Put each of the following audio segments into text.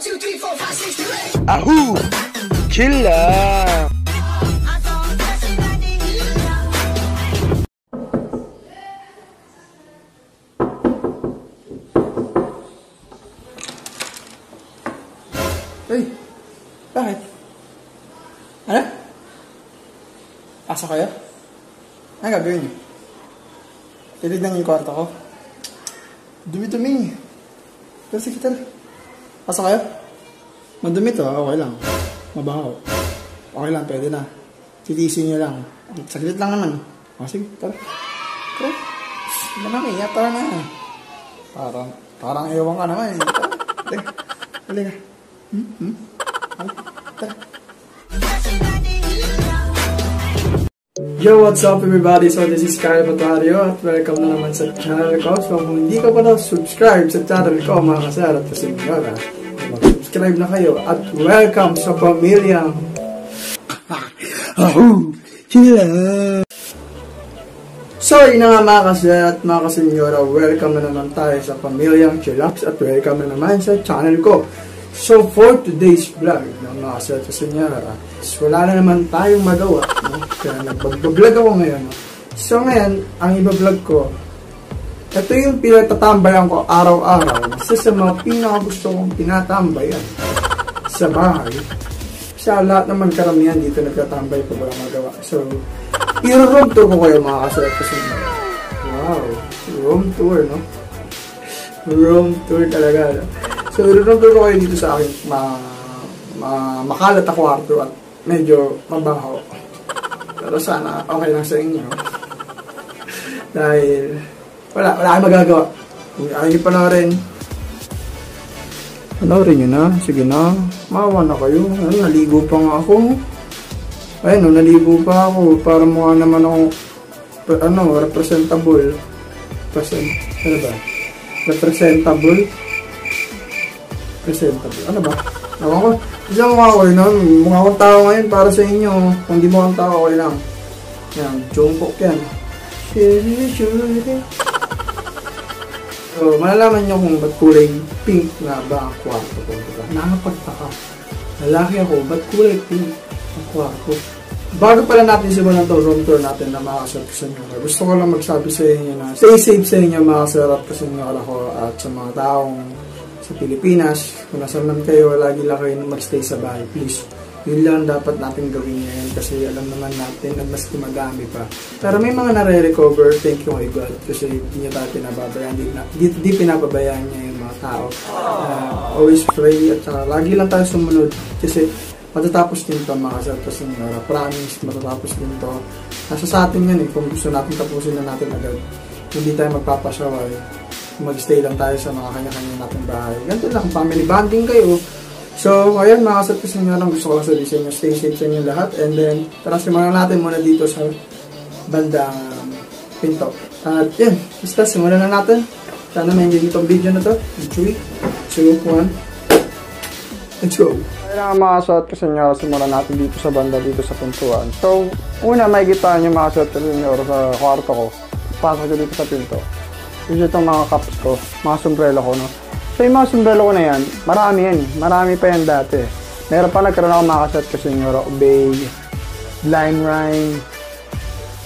Ahoo! Chill lang! Uy, bakit? Ano? Asa kayo? Ano gagawin niyo? Titignan niyo yung kwarto ko? Dumi-dumi. Pero sige tara. Asa kayo? Madumi to, okay lang. Mabaho. Okay lang, pwede na. Titisin niyo lang. Saglit lang naman. O sige, tara. Tara. Hindi na kaya, tara na. Parang, parang ewan ka naman eh. Tara. Tara. Halika. Hmm? Hmm? Tara. Yo, what's up everybody? So this is Kyle Patario at welcome na naman sa channel ko. So kung hindi ka pa na subscribe sa channel ko mga kasar at kasinggara, mag-subscribe na kayo at welcome sa pamilyang Ahoo! Sila! So, yun na nga mga kasar at mga kasenyora, welcome na naman tayo sa pamilyang Chillax at welcome na naman sa channel ko. So, for today's vlog, ng mga kasar at kasenyora, is wala na naman tayong magawa. No? Kaya nagbablog ako ngayon. No? So, ngayon, ang iba-vlog ko, ito yung pinatatambayan ko araw-araw. Isa sa mga pinakagusto kong tinatambayan sa bahay. Sa lahat naman karamihan dito nagtatambay pag wala magawa. So, i-room tour ko kayo mga kasalat kasi wow, room tour, no? Room tour talaga. No? So, ko kayo dito sa akin ma, ma makalat na kwarto at medyo mabaho. Pero sana okay lang sa inyo. Dahil wala, wala kayong magagawa. Kung ayaw nyo panoorin, panoorin nyo na. Sige na. Mawa na kayo. Ano, naligo pa nga ako. Ayun, naligo pa ako. Para mukha naman ako, ano, representable. Present, ano ba? Representable? Presentable. Ano ba? Ako ko. Isa mukha ko yun. Mukha akong tao ngayon para sa inyo. Kung di mo akong tao, okay lang. Yan, Jungkook yan. So, malalaman nyo kung ba't kulay pink na ba ang kwarto ko. Diba? Nakapagtaka. Lalaki ako, ba't kulay pink ang kwarto? Bago pala natin simulan to room tour natin na mga kasarap sa inyo. Gusto ko lang magsabi sa inyo na stay safe sa inyo mga kasarap kasi inyo ako at sa mga taong sa Pilipinas. Kung nasan man kayo, lagi lang kayo magstay sa bahay. Please, yun lang dapat natin gawin ngayon kasi alam naman natin na mas gumagamit pa. Pero may mga nare-recover, thank you kay God kasi hindi niya tayo pinababayaan, di, di, pinapabayaan niya yung mga tao. Uh, always pray at saka lagi lang tayo sumunod kasi matatapos din to mga kasal kasi uh, promise, matatapos din to. Nasa sa atin yan eh, kung gusto natin tapusin na natin agad. Hindi tayo magpapasaway. Mag-stay lang tayo sa mga kanya-kanya nating bahay. Ganito lang, family bonding kayo. So, ayan mga kasal kasi nga lang gusto ko lang sabihin sa inyo, stay safe sa inyo lahat. And then, tara simulan natin muna dito sa bandang pinto. At yun, basta simulan na natin. Sana may hindi itong video na to. In 3, 2, 1, let's go! Kaya nga mga suot kasi nyo, simulan natin dito sa banda, dito sa pintuan. So, una may kita nyo mga suot kasi nyo sa kwarto ko. Pasok ko dito sa pinto. Yung itong mga cups ko, mga sombrero ko, no? So, yung mga sombrero ko na yan, marami yan. eh. Marami pa yan dati. Meron pa nagkaroon ako mga suot kasi nyo, Obey, Line Rhyme.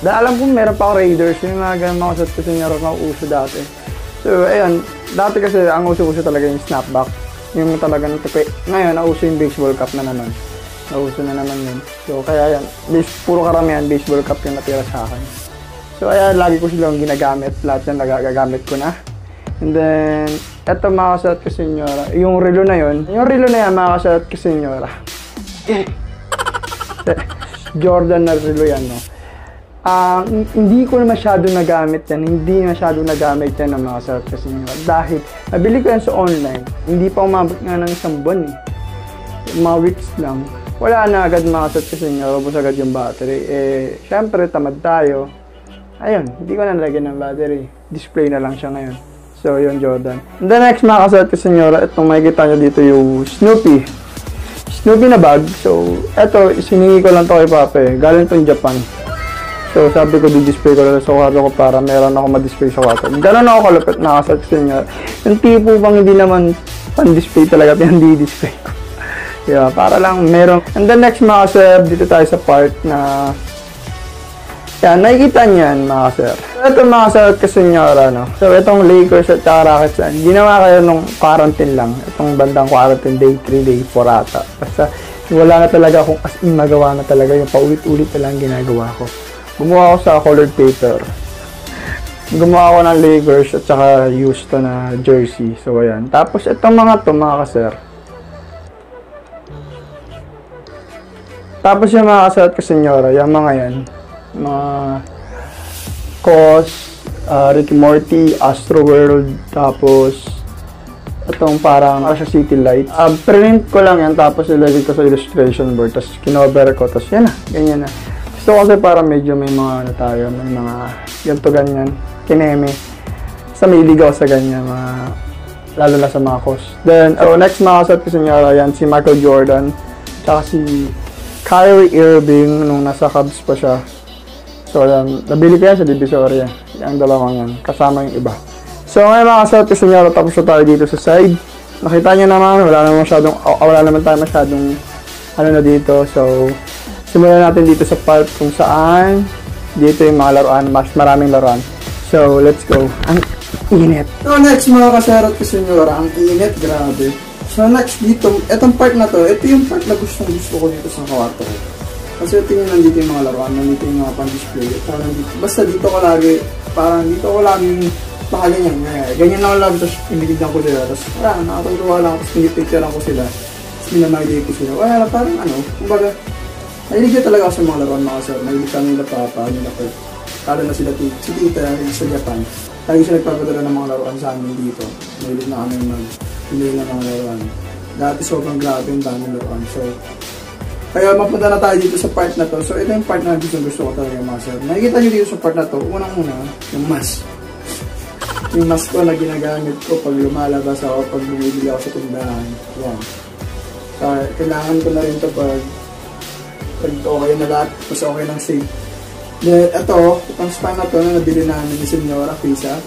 Dahil alam ko meron pa ako Raiders, yung mga ganun mga suot kasi nyo, mga uso dati. So, ayun, dati kasi ang uso-uso talaga yung snapback yung talagang tupi. Ngayon, nauso yung baseball cap na naman. Nauso na naman yun. So, kaya yan, base, puro karamihan, baseball cap yung natira sa akin. So, kaya lagi ko silang ginagamit. Lahat yan nagagamit ko na. And then, eto mga kasat ko senyora. Yung relo na yun, yung relo na yan mga kasat ko senyora. Jordan na relo yan, no? Ah, hindi ko na masyado nagamit yan. Hindi masyado nagamit yan ng mga sarap kasi nyo. Dahil, nabili ko yan sa online. Hindi pa umabot nga ng isang buwan eh. Mga weeks lang. Wala na agad mga sarap kasi nyo. Robos agad yung battery. Eh, syempre, tamad tayo. Ayun, hindi ko na nalagyan ng battery. Display na lang siya ngayon. So, yun, Jordan. And the next mga kasat kasi nyo, itong makikita nyo dito yung Snoopy. Snoopy na bag. So, eto, siningi ko lang to kay Papa eh. Galing to Japan. So, sabi ko, di-display ko lang sa kwarto ko para meron ako ma-display sa kwarto. Ganon ako kalapit na kasat sa inyo. Yung tipo bang hindi naman pan-display talaga, pinandi-display ko. Yeah, para lang meron. And then next mga dito tayo sa part na yan, nakikita niyan mga sir. Ito mga sir at kasunyora, no? So, itong Lakers at Rockets, yan, ginawa kayo nung quarantine lang. Itong bandang quarantine, day 3, day 4 ata. Basta, wala na talaga akong as in magawa na talaga yung paulit-ulit na lang ginagawa ko. Gumawa ako sa colored paper. Gumawa ako ng Lakers at saka Houston na jersey. So, ayan. Tapos, itong mga to, mga kasir. Tapos yung mga kasir at kasenyora, yung mga yan, mga Cos, uh, Ricky Morty, Astro World, tapos itong parang Asha City Lights. Uh, print ko lang yan, tapos ilagay ko sa illustration board, tapos kinover ko, tapos yan na, ganyan na. Gusto ko kasi para medyo may mga ano tayo, may mga ganito ganyan, kineme. Sa may ligaw sa ganyan, mga, lalo na sa mga cos. Then, so next mga kasat ko sa inyo, yan, si Michael Jordan, tsaka si Kyrie Irving nung nasa Cubs pa siya. So, yan. Nabili ko yan sa Divisoria. Yung dalawang yan. Kasama yung iba. So, ngayon mga kasal, kasi nga tapos na tayo dito sa side. Nakita nyo naman, wala naman masyadong, wala naman tayo masyadong, ano na dito. So, simulan natin dito sa part kung saan dito yung mga laruan, mas maraming laruan. So, let's go. Ang init. So next mga kasarot ko senyora, ang init, grabe. So next dito, etong part na to, ito yung part na gustong gusto ko dito sa kwarto ko. Kasi yung nandito yung mga laruan, nandito yung mga pan-display. Parang basta dito ko lagi, parang dito ko lagi nakaganyan. Eh, ganyan lang lagi, tapos pinigigyan ko sila. Tapos parang nakatutuwa lang, tapos pinipicturean ko sila. Tapos minamagay ko sila. Wala, parang ano, kumbaga, Nahilig talaga ako sa mga laruan mga sir. Nahilig kami nila papa, nila pa. Lalo na sila si tita sa Japan. Lagi siya nagpapadala ng mga laruan sa amin dito. Nahilig na kami mag-pili ng mga laruan. Dati sobrang grabe yung dami laruan. So, kaya mapunta na tayo dito sa part na to. So, ito yung part na gusto, gusto ko talaga mga sir. Nakikita nyo dito sa part na to, unang-una, yung mask. yung mask ko na ginagamit ko pag lumalabas ako, pag bumibili ako sa tindahan. Yan. So, kailangan ko na rin to pag pag okay na lahat, mas okay ng safe. Then, ito, itong spam na to na nabili namin ni Senora Pisa.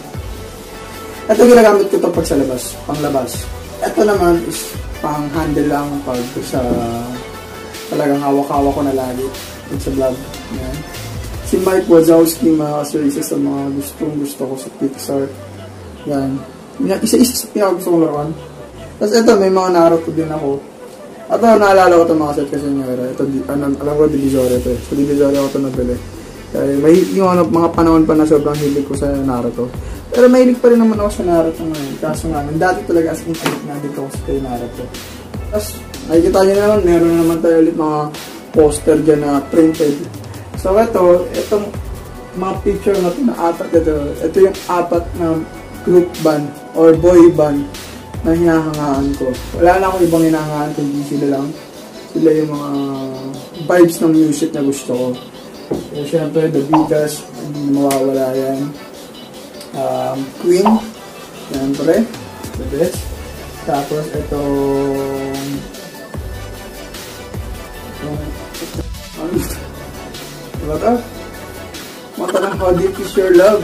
Ito ginagamit ko to pag sa labas, pang labas. Ito naman is pang handle lang pag sa talagang hawak-hawak ko na lagi pag sa vlog. Yan. Si Mike Wazowski, mga sir, sa mga gustong gusto ko sa Pixar. Yan. Isa-isa sa pinakagusto kong laruan. Tapos ito, may mga Naruto din ako. At uh, naalala ko itong mga set kasi nyo. Ito, ano, alam ko, Divisoria ito eh. Sa Divisoria ako ito nabili. Kaya may yung ano, mga panahon pa na sobrang hilig ko sa Naruto. Pero mahilig pa rin naman ako sa Naruto ngayon. Kaso nga, dati talaga as in hilig na dito ako sa Naruto. Tapos, nakikita nyo naman, meron na naman tayo ulit mga poster dyan na printed. So ito, itong mga picture na ito na apat ito, ito yung apat na group band or boy band na hinahangaan ko. Wala na akong ibang hinahangaan kundi sila lang. Sila yung mga vibes ng music na gusto ko. So, syempre, The Beatles, hindi mawawala yan. Um, Queen, syempre, the best. Tapos, ito, Diba ito? Mata ng How Deep Is Your Love?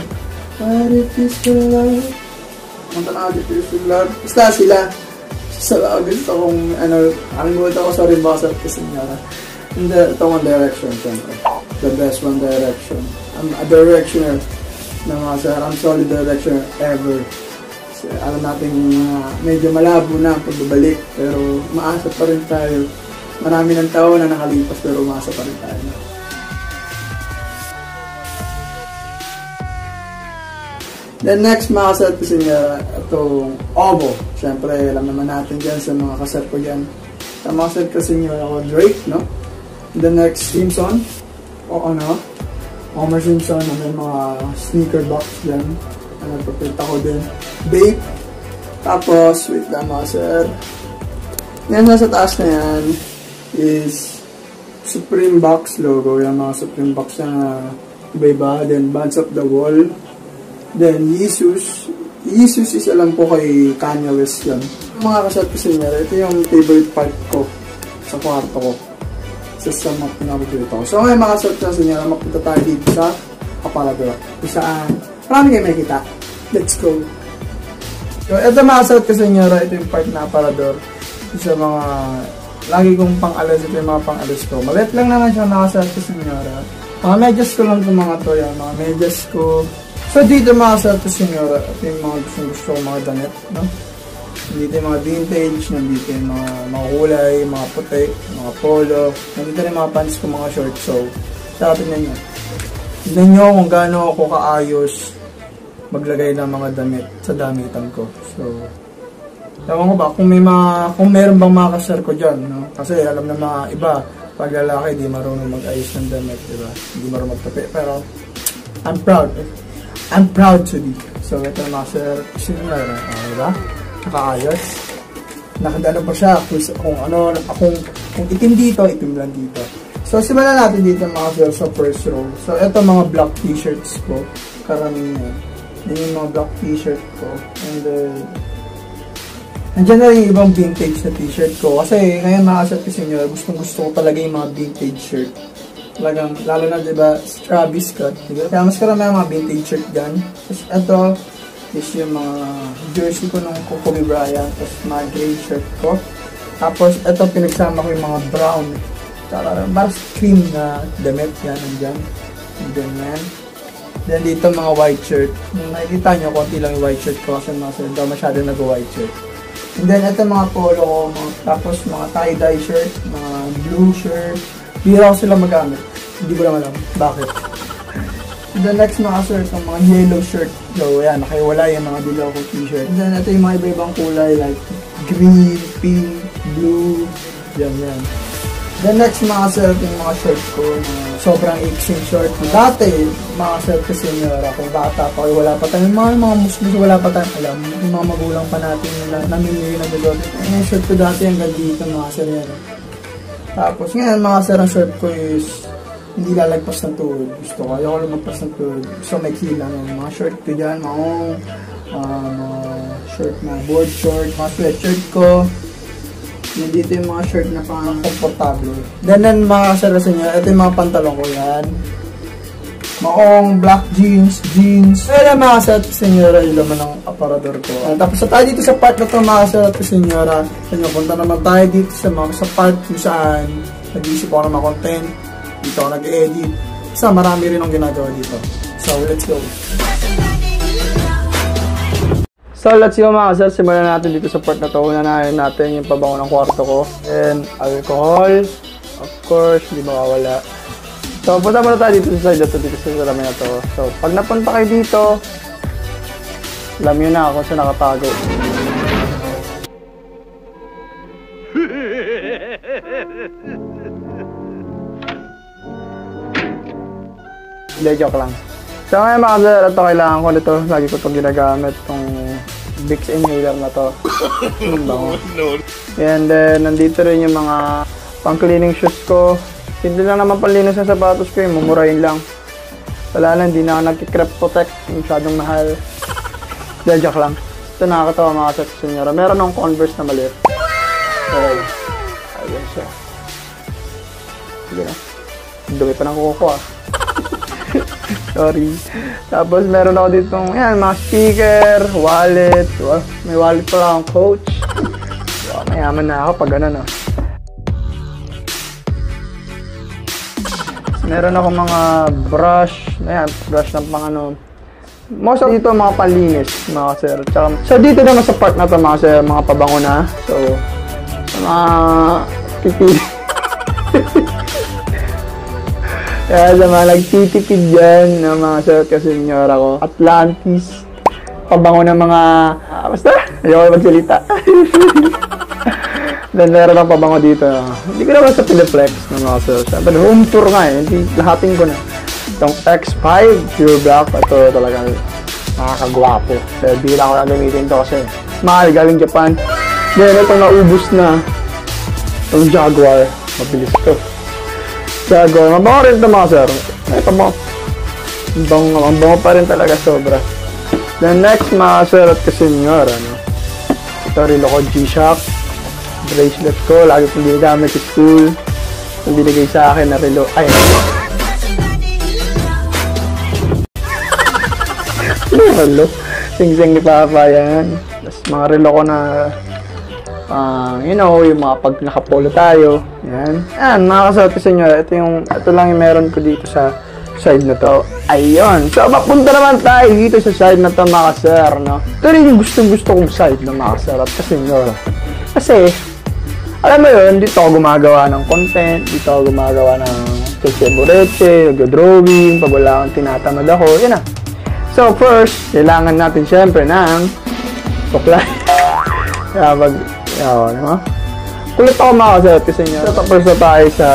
How Deep Is Your Love? Mata ng How Deep Is Your Love? Basta sila. Sa so, gusto kong, ano, nakalimutan ko sa rin baka sa kasi nga. And the, ito One Direction, syempre. The best One Direction. I'm a directioner na mga sir. I'm solid directioner ever. So, alam natin uh, medyo malabo na pagbabalik. Pero maasa pa rin tayo. Marami ng taon na nakalipas pero umasa pa rin tayo. Then next mga kasat ko niya, itong Obo. Siyempre, alam naman natin dyan sa mga kasat ko dyan. Sa mga kasat kasi niya ako Drake, no? The next Simpson. O ano? Homer Simpson. And then mga sneaker box dyan. Ano, papita ko din. Bape. Tapos, wait lang mga sir. Yan nasa taas na yan is Supreme Box logo. Yung mga Supreme Box na iba-iba. Then, Bands of the Wall. Then, Jesus. Jesus is alam po kay Kanye West yan. Mga kasat ko sa ito yung favorite part ko sa kwarto ko. Isa sa mga pinakabito ko. So, ngayon mga kasat ko sa inyo, mapunta tayo dito sa Kapalabra. Kung saan, marami kayo makikita. Let's go! So, ito mga suot ko sa inyo, ito yung part na aparador. Ito sa mga, lagi kong pang-alas, ito yung mga pang-alas ko. Maliit lang naman siya nakasuot ko sa inyo. Mga medyas ko lang itong mga to yan, mga medyas ko. So, dito mga sa inyo, ito yung mga gustong gusto ko mga damit, no? Nandito yung mga vintage, nandito yung mga, mga kulay, mga puti, mga polo. Nandito yung mga pants ko, mga short. So, saka tignan nyo. Tignan nyo kung gaano ako kaayos maglagay ng mga damit sa damitan ko. So, ewan ko ba, kung may mga, kung meron bang mga kasar ko dyan, no? Kasi alam na mga iba, pag lalaki, di marunong mag-ayos ng damit, di ba? Hindi marunong magtapi. Pero, I'm proud. I'm proud to be. So, ito mga sir, sino na rin, uh, di ba? Nakaayos. Nakadalo pa siya kung, kung ano, kung, kung itim dito, itim lang dito. So, simulan natin dito mga sir sa first row. So, ito mga black t-shirts ko. Karamihan. Yan yung mga black t-shirt ko. And then, Nandiyan na yung ibang vintage na t-shirt ko. Kasi ngayon sa inyo, gustong gusto ko talaga yung mga vintage shirt. Talagang, lalo na diba, Travis Scott. Diba? Kaya mas karami mga vintage shirt dyan. Tapos ito, is yung mga jersey ko nung Kobe Bryant. Tapos mga gray shirt ko. Tapos ito, pinagsama ko yung mga brown. Tsaka parang cream na damit yan nandyan. And then yan. Then dito mga white shirt. Kung nakikita nyo, konti lang yung white shirt ko kasi mga sir, daw masyado nag-white shirt. And then ito mga polo ko, tapos mga tie-dye shirt, mga blue shirt. Bira ko sila magamit. Hindi ko lang alam bakit. Then next mga sir, itong mga yellow shirt. So yan, nakaiwala yung mga dilaw ko t-shirt. Then ito yung mga iba-ibang kulay like green, pink, blue, yan yan. Then next mga sir, yung mga shirt ko, mga sobrang iksing short. Dati, mga sir kasi senyora, kung bata pa, wala pa tayong mga, mga muslim, wala pa tayong alam. Yung mga magulang pa natin na namimili na gagawin. Eh, short ko dati hanggang dito mga sir yan. Tapos ngayon, mga sir, ang short ko is hindi lalagpas ng tuhod. Gusto ko, ayoko lumagpas ng tuhod. So, may lang yung mga short ko dyan, mga, uh, mga short na board short, mga sweatshirt ko, dito yung mga shirt na pang komportable. Then, then mga sarasa niya, ito yung mga pantalon ko yan. Maong black jeans, jeans. Kaya mga sa senyora yung laman ng aparador ko. And, tapos sa tayo dito sa part na ito mga sa senyora, kanya punta naman tayo dito sa mga sa part kung saan nag-iisip ako ng mga content. Dito ako nag-edit. Sa marami rin ang ginagawa dito. So, let's go. So let's go mga sir, simulan natin dito sa part na to. Unahin natin yung pabango ng kwarto ko. And alcohol, of course, hindi mawawala. So punta muna tayo dito sa side na to, dito sa salamin na to. So pag napunta kayo dito, alam nyo na kung saan nakatago. Hindi, joke lang. So ngayon mga sir, ito kailangan ko nito. Lagi ko itong ginagamit, itong Vicks inhaler na to. Bango. And then, nandito rin yung mga pang-cleaning shoes ko. Simple lang naman panlinis ng sapatos ko yung mumurahin lang. Wala lang, hindi na ako nag-crep protect. Masyadong mahal. Dahil joke lang. Ito nakakatawa mga sa senyora. Meron akong Converse na maliit. Okay. Ayun siya. Sige na. Dumi pa ng kuko ah. Sorry. Tapos meron ako dito, yan, mga speaker, wallet. Well, may wallet pa akong coach. So, mayaman na ako pag ano, no. Meron ako mga brush, ayan, brush ng pang ano. Most of dito mga panlinis, mga sir. Tsaka, so dito naman sa part na to mga sir, mga pabango na. So, mga pipili. Kaya sa mga nagtitipid dyan ng mga sir kasi senyora ko, Atlantis, pabango ng mga, ah, basta, ayoko magsalita. Then meron ang pabango dito. Hindi ko naman sa Pineflex ng mga sir. But home tour nga eh, hindi, lahating ko na. Itong X5 Pure Black, ito talaga nakakagwapo. Pero di lang ako gagamitin to kasi mahal galing Japan. Then itong naubos na, itong Jaguar, mabilis to. Jaguar. Mabango rin ito mga sir. Ay, pabango. Ang ang bango pa rin talaga sobra. Then next mga sir at kasenyor, ano. Ito rilo ko G-Shock. Bracelet ko, lagi kong ginagamit sa school. Yung binigay sa akin na relo. Ay, relo? Sing-sing ni Papa yan. Tapos mga relo ko na ah, you know, yung mga pag nakapolo tayo. Yan. Yan, mga kasabi sa inyo, ito yung, ito lang yung meron ko dito sa side na to. Ayun. So, mapunta naman tayo dito sa side na to, mga sir, no? Ito rin yung gustong-gusto kong side na mga sir at kasi nyo. Kasi, alam mo yun, dito ako gumagawa ng content, dito ako gumagawa ng cheche bureche, nag-drawing, pag wala akong tinatamad ako, yun na. So, first, kailangan natin syempre ng supply. Kaya mag, yun, no? Kulit ako mga kasi nyo. So, tapos na tayo sa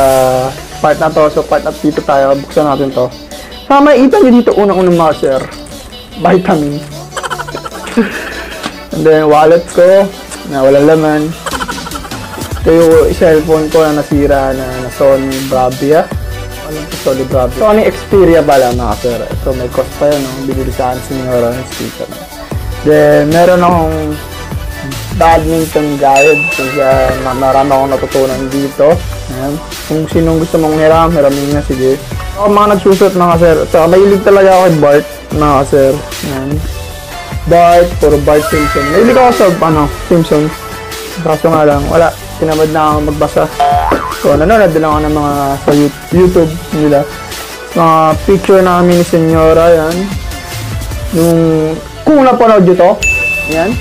part na to. So, part na dito tayo. Buksan natin to. Sa makikita nyo dito unang-unang mga sir. Vitamin. And then, wallet ko na walang laman. Ito yung cellphone ko na nasira na, na Sony Bravia. Alam ko Sony Bravia. Sony Xperia pala mga sir. Ito may cost pa yun. No? Binili sa akin sinyora ng sticker. Then, meron akong badminton guide. Kasi uh, marami akong natutunan dito. Ayan. Kung sinong gusto mong hiram, hiramin na, sige. Ako mga nagsusot mga sir. So, mahilig talaga ako kay Bart, mga sir. Ayan. Bart, puro Bart Simpson. Mahilig ako sa, ano, Simpson. Kaso nga lang, wala. Tinamad na ako magbasa. So, nanonood din ako ng mga sa You- YouTube nila. Mga picture namin ni Senyora, yan. Yung, kung napanood nyo to, yan.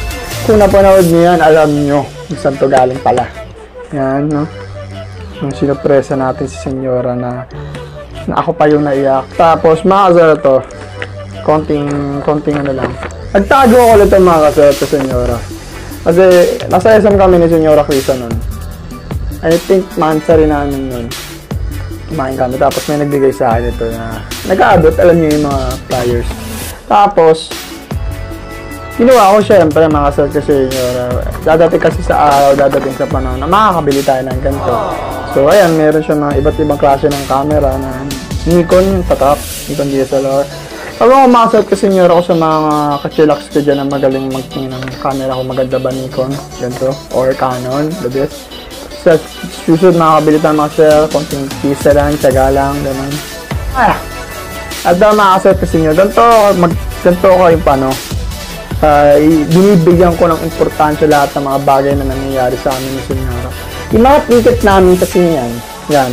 Kung napanood nyo yan, alam nyo kung saan to galing pala. Yan, no? Yung sinupresa natin si Senyora na, na ako pa yung naiyak. Tapos, mga kasal to, konting, konting ano lang. Nagtago ko ulit ang mga kasal to, Senyora. Kasi, nasa SM kami ni Senyora Crisa nun. I think, mansa rin namin nun. Kumain kami. Tapos, may nagbigay sa akin ito na, nag-aabot, alam niyo yung mga flyers. Tapos, Ginawa ko syempre mga sir kasi uh, dadating kasi sa araw, dadating sa panahon na makakabili tayo ng ganito. So ayan, meron siya mga iba't ibang klase ng camera na Nikon tatak, Nikon DSLR. Pag ako sir kasi nyo ako sa mga kachillax ko dyan na magaling magtingin ng camera ko maganda ba Nikon, ganito, or Canon, the best. Sa susunod makakabili tayo mga sir, konting pisa lang, tsaga lang, ganun. Ah! At daw mga sir kasi nyo, ganito, mag, ganito ko yung paano, uh, binibigyan ko ng importansya lahat ng mga bagay na nangyayari sa amin ni Senyora. Yung mga ticket namin kasi yan, yan,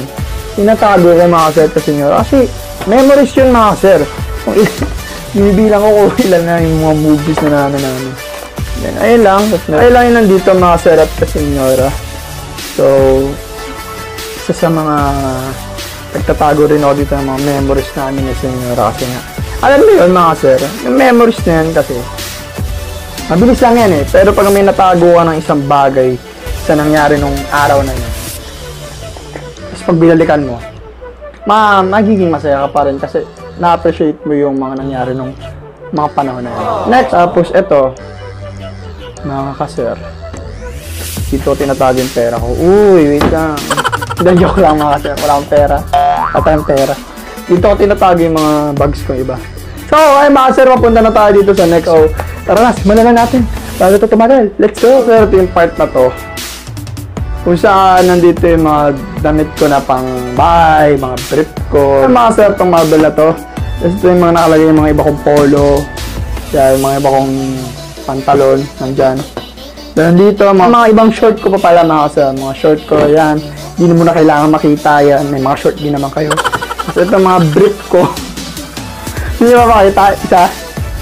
tinatago ko mga sir kasi Senyora. Kasi memories yun mga sir. Kung il- binibilang ko kung ilan na yung mga movies na namin namin. Yan, ayun lang. Ayun lang yung nandito mga sir at kasi Senyora. So, isa sa mga nagtatago rin ako dito ng mga memories namin ni Senyora kasi nga. Alam mo yun mga sir, yung memories na yan kasi Mabilis lang yan eh. Pero pag may natago ka ng isang bagay sa nangyari nung araw na yun, tapos pag binalikan mo, ma magiging masaya ka pa rin kasi na-appreciate mo yung mga nangyari nung mga panahon na yun. Next, tapos ito, mga kasir, dito tinatago yung pera ko. Uy, wait lang. Hindi, joke lang mga kasir. Wala akong pera. Wala tayong pera. Dito ko tinatago yung mga bags ko iba. So, ay mga sir, mapunta na tayo dito sa next. Oh, tara na, simulan na natin. Bago ito tumagal. Let's go. Ito yung part na to. Kung saan nandito yung mga damit ko na pang bahay, mga brief ko. Ay, mga sir, itong marble na to. Tapos ito yung mga nakalagay yung mga iba kong polo. Kaya yung mga iba kong pantalon. Nandyan. Then dito, mga, mga ibang short ko pa pala mga sir. Mga short ko, yan. Hindi mo na kailangan makita yan. May mga short din naman kayo. Tapos ito mga brief ko. Hindi ba makita isa?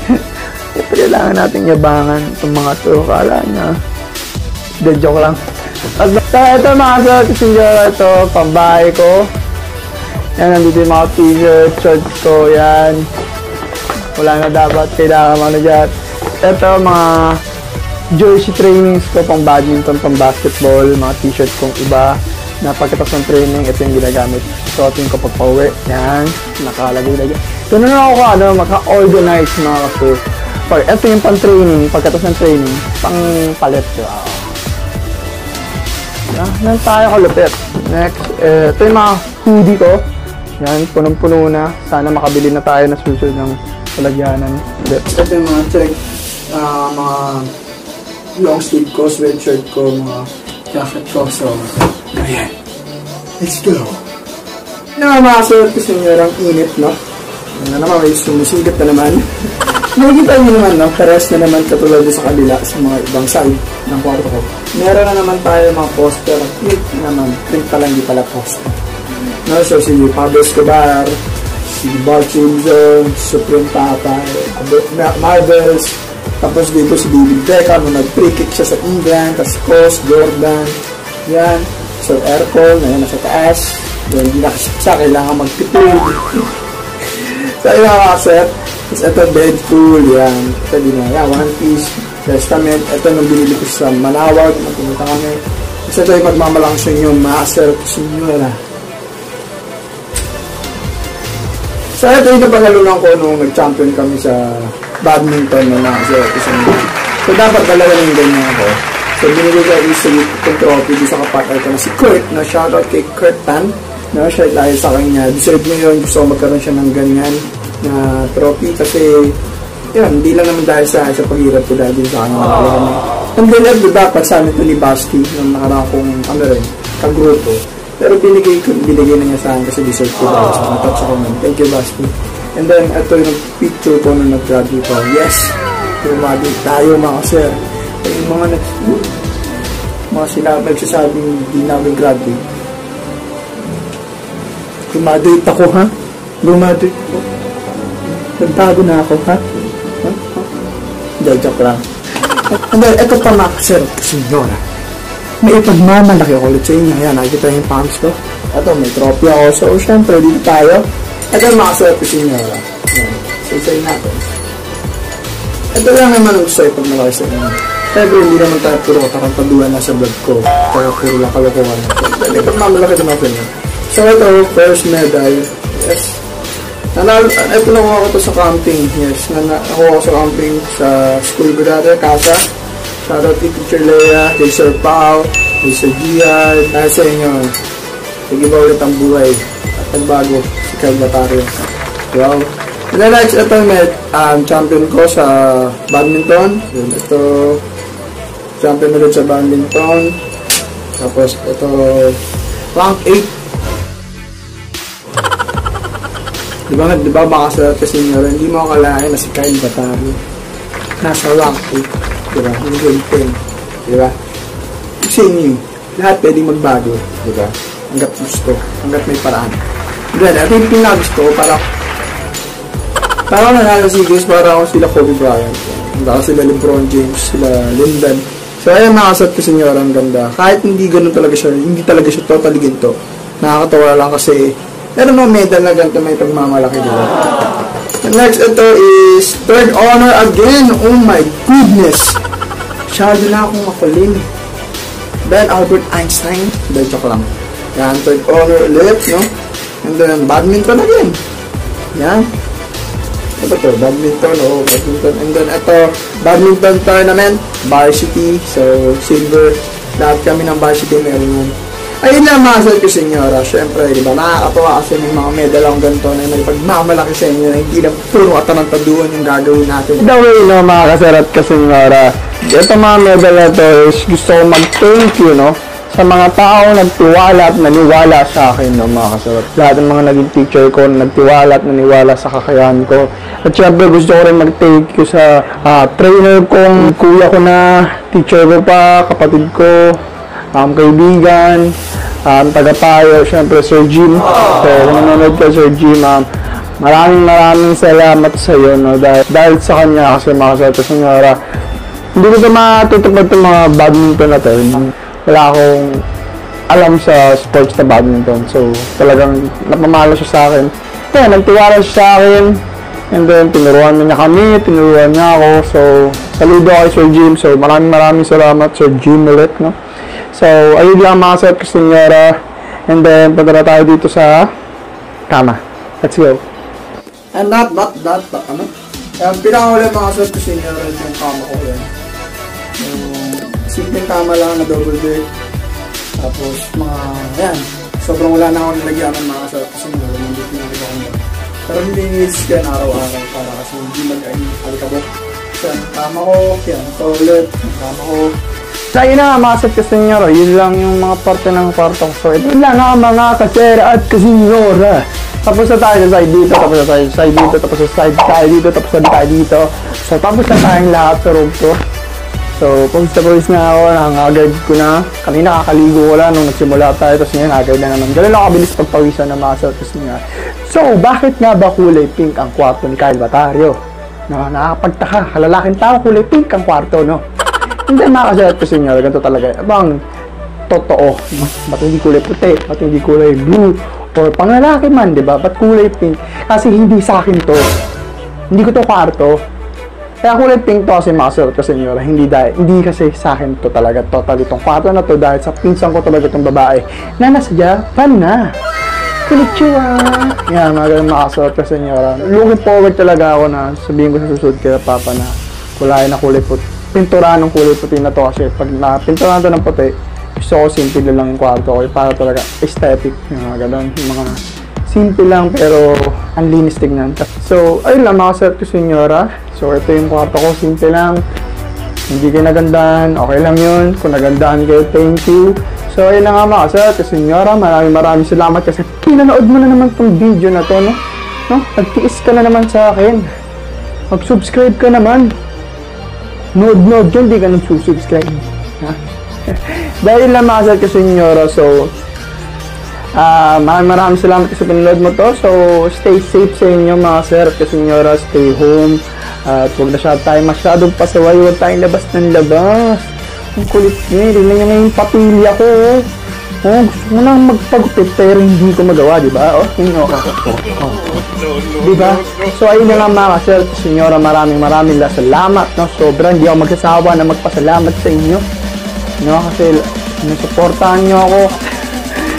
Ito kailangan natin yabangan itong mga to. Kala niya. Hindi, joke lang. At so, ito mga sir, kasi ito, pambahay ko. Yan, nandito yung mga t-shirt, shorts ko, yan. Wala na dapat, kailangan mo na dyan. Ito, mga jersey trainings ko, pang badminton, pang basketball, mga t-shirt kong iba na pagkatapos ng training, ito yung ginagamit. Suotin ko pag pauwi. Yan, nakalagay na dyan. Ganun na ako ano, maka-organize mga kasi. Pag, ito yung pang-training, pagkatapos ng training, pang palit ko. Ah. Yan tayo kalupit. Next, eh, ito yung mga hoodie ko. Yan, punong-puno na. Sana makabili na tayo na susunod ng palagyanan. Ito yung mga check, ah, mga long sleeve ko, sweatshirt ko, mga jacket ko. So, ayan. Let's go. Nakamaso kasi nyo ang init, no? Ano naman, may sumusigat na naman. Nakikita niyo naman, no? Pares na naman katulad sa kabila sa mga ibang side ng kwarto ko. Meron na naman tayo mga poster. Print naman. Print pala, hindi pala poster. No, so si Pablo Escobar, si Bart Simpson, Supreme Ma- Marvels, tapos dito si David Beckham, nung nag-free kick siya sa England, tapos Cos, Jordan, yan. So, aircon, ayan, nasa taas. Then, hindi nakasya, kailangan magtipid. so, ayun mga kaset. Tapos, ito, Deadpool, yan. Ito din na, yan, One Piece, Testament. Ito, nung binili ko sa Manawag, nung pumunta kami. Tapos, ito yung magmamalangsyon yung Master Signora. So, ito yung napagalunan ko nung nag-champion kami sa badminton na nasa isang So, dapat talaga ng ganyan ako. So, binigay ko isa yung trophy sa kapatid ko na si Kurt, na shoutout kay Kurt Tan. No, siya dahil sa kanya. Deserve niya yun. Gusto ko magkaroon siya ng ganyan na trophy kasi yun, hindi lang naman dahil sa, sa paghirap ko dahil sa kanya. Uh, And then, di ba, pagsama ito ni Basti nung nakaraan kong, ano rin, kagrupo. Pero binigay ko, binigay na niya sa akin kasi deserve ko dahil sa ako nun. Thank you, Basti. And then, ito yung picture ko nung nag-graduate ko. Yes! Graduate tayo, mga sir. Yung mga nag... Mga sila nagsasabing hindi namin graduate. Graduate ako, ha? Graduate ako. Nagtago na ako, ha? Ha? Hindi, joke lang. And then, ito pa mga sir, senyora. May ipagmamalaki ako ulit sa inyo. Ayan, nakikita yung palms ko. Ito, may trophy ako. So, syempre, dito tayo. Ito yung mga sir, senyora. Ayan, say natin. Ito lang naman ang gusto ipag malaki sa inyo. Siyempre, hindi naman tayo puro katarantaduhan na sa vlog ko. Kaya puro lang kalokohan. Siyempre, ipag mamalaki naman sa inyo. So, ito, first medal. Yes. Nanalo, ito na ako to sa camping. Yes, nana, ako ako sa camping sa school ko dati, Casa. Shoutout kay Teacher Leia, kay Sir Pao, kay Sir Gian, dahil sa inyo. Sige ba ulit ang buhay at nagbago Batario. Wow. And then next, ito may um, champion ko sa badminton. Yun, ito, champion ulit sa badminton. Tapos, ito, rank 8 Di ba, di ba baka sa kasi nyo hindi mo akalain na si Kyle Batari nasa rank 8, di ba? Yung grade 10, di ba? Sa inyo, lahat pwedeng magbago, di ba? Hanggat gusto, hanggat may paraan. Then, ito yung pinagusto ko para para ako nanalo si Eagles, para ako sila Kobe Bryant. Para sila LeBron James, sila Lindan. So, ayun nakasat ko si Nyora, ang ganda. Kahit hindi ganun talaga siya, hindi talaga siya totally ginto. Nakakatawa lang kasi meron mga medal na ganito may pagmamalaki dito. And next, ito is third honor again. Oh my goodness! Masyado na akong makulim. Ben Albert Einstein. Dahil joke lang. Yan, third honor ulit, no? And then, badminton again. Yan. Ito to, badminton, oh, badminton. And then, ito, badminton tournament, varsity. So, silver. Lahat kami ng varsity meron yun. Ayun lang mga ko senyora. Siyempre, di ba, nakakatawa kasi may mga medal ang ganito na may pagmamalaki sa inyo na hindi lang puro atarantaduhan yung gagawin natin. The way, no, mga kasarat kasenyora, ito mga medal na to is gusto ko mag-thank you, no, sa mga tao nagtiwala at naniwala sa akin, no, mga kasarat. Lahat ng mga naging teacher ko, nagtiwala at naniwala sa kakayahan ko. At syempre, gusto ko rin mag-thank you sa ah, trainer kong kuya ko na, teacher ko pa, kapatid ko, um, kaibigan, um, tagapayo, syempre Sir Jim. So, nanonood ka Sir Jim, um, maraming maraming salamat sa iyo, no? Dahil, dahil sa kanya kasi mga sa senyora, hindi ko ito matutupad itong mga badminton na to. Wala akong alam sa sports na badminton. So, talagang napamalo siya sa akin. Kaya, nagtiwala siya sa akin. And then, tinuruan niya kami, tinuruan niya ako. So, saludo kay Sir Jim. So, maraming maraming salamat, Sir Jim ulit, no? So, ayun lang mga ko, senyora. And then, punta tayo dito sa kama. Let's go. And not, not, not, not ano? Ang pinakahuli mga sir senyora yung kama ko simpleng kama lang na double bed. Tapos, mga, yan. Sobrang wala na akong nilagyan ng mga sir ko senyora. Nandito na ako ako. Pero hindi is yan araw-araw para kasi hindi mag-aling alikabok. Yan, kama ko, yan, toilet, kama ko, So, yun na mga kasi nyo, yun lang yung mga parte ng kwarto ko. So, ito lang nga mga kasera at kasinyora. Tapos na tayo sa side dito, tapos na tayo sa side dito, tapos sa side tayo dito, tapos na tayo dito. So, tapos na tayong lahat sa room tour. So, pawis na pawis na ako, nakangagad ko na. Kanina kakaligo ko lang nung nagsimula tayo, tapos ngayon agad na naman. Ganun lang kabilis pagpawisan ng mga selfies niya. So, bakit nga ba kulay pink ang kwarto ni Kyle Batario? No, nakakapagtaka, halalaking tao, kulay pink ang kwarto, no? Hindi, mga kasalat kasi nga, ganito talaga. Abang, totoo. Ba't hindi kulay puti? Ba't hindi kulay blue? Or panglalaki man, di ba? Ba't kulay pink? Kasi hindi sa akin to. Hindi ko to kwarto. Kaya kulay pink to kasi mga kasi senyora, hindi dahil, hindi kasi sa akin to talaga, totally itong kwarto na to dahil sa pinsan ko talaga itong babae na nasa Japan na. Konnichiwa! Yan, mga ganun mga kasulat kasi senyora. Looking forward talaga ako na sabihin ko sa susunod kay Papa na kulay na kulay puti. Pintura ng kulay puti na to kasi pag napintura to ng puti, gusto ko simple lang yung kwarto ko eh, para talaga aesthetic. Yung mga ganun, yung mga simple lang pero ang linis tignan. So, ayun lang mga set ko senyora. So, ito yung kwarto ko, simple lang. Hindi kayo nagandahan, okay lang yun. Kung nagandahan kayo, thank you. So, ayun na nga mga set ko senyora. Maraming maraming salamat kasi pinanood mo na naman tong video na to, no? no? Nagtiis ka na naman sa akin. Mag-subscribe ka naman. Nood-nood yun, di ka nag-subscribe. Ha? Dahil lang mga set ko senyora, so, Ah, maraming maraming salamat sa pinanood mo to. So, stay safe sa inyo mga sir at senyora. Stay home. At huwag na siya tayo masyadong pasaway. Huwag tayong labas ng labas. Ang kulit niya. Tingnan niya ngayon papilya ko. Oh. Oh, gusto mo nang magpagupit pero hindi ko magawa, di ba? Oh, yun, oh, oh. Di ba? So, ayun na nga mga sir at senyora. Maraming maraming la salamat. No? Sobra, hindi ako magsasawa na magpasalamat sa inyo. No? Kasi nasuportahan niyo ako.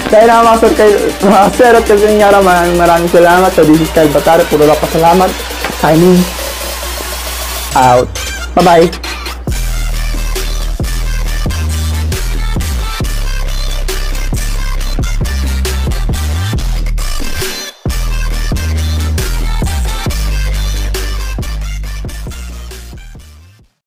Dahil na mga sir, kay, mga sir at kasi nga maraming maraming salamat. So this is Kyle Batari. Puro lang pasalamat. Signing out. Bye-bye.